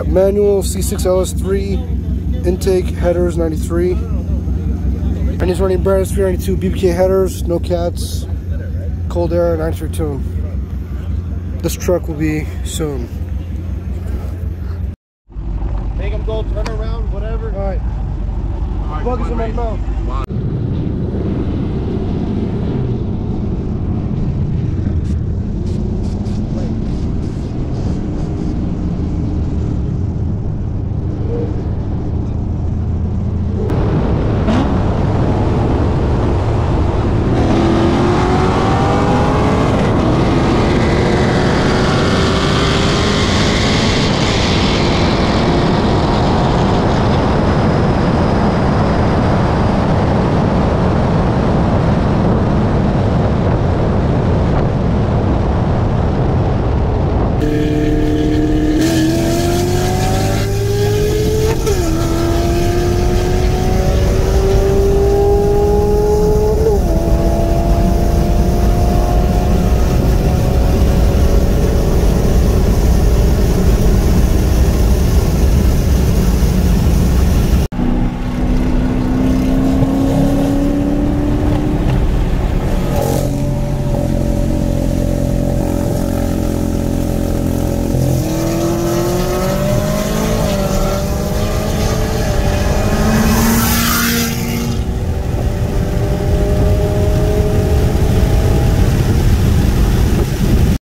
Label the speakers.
Speaker 1: Manual C6 LS3 intake headers 93. And he's running Brandon 392 BBK headers, no cats, cold air, 93 tune. This truck will be soon.
Speaker 2: Make him go turn around, whatever.
Speaker 1: All right. Bug is in my mouth.